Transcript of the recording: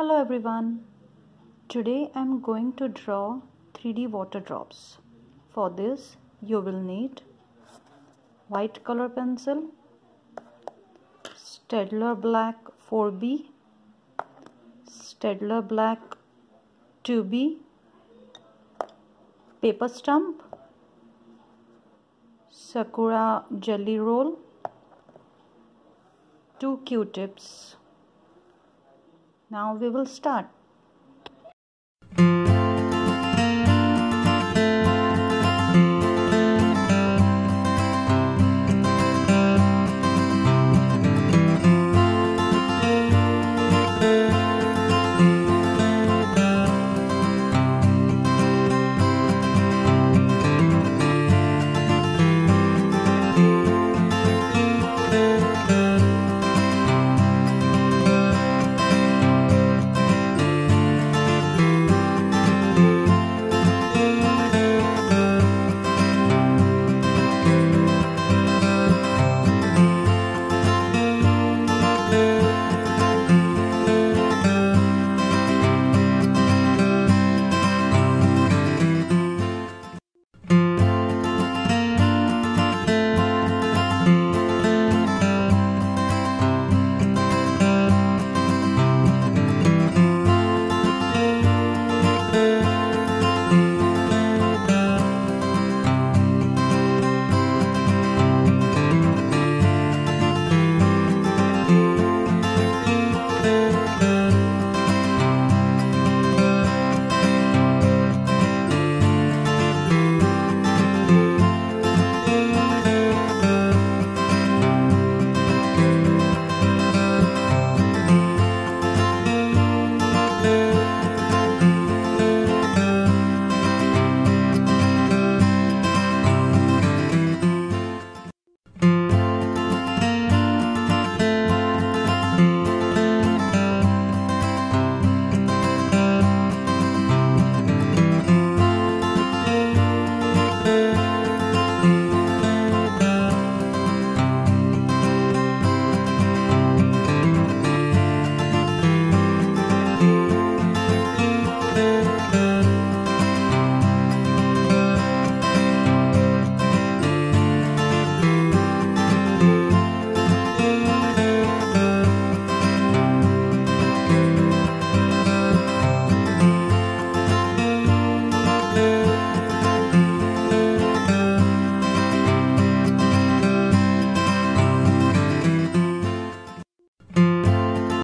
Hello everyone. Today I am going to draw 3D water drops. For this you will need white color pencil, Staedtler Black 4B, Staedtler Black 2B, paper stump, Sakura Gelly Roll, two q-tips now we will start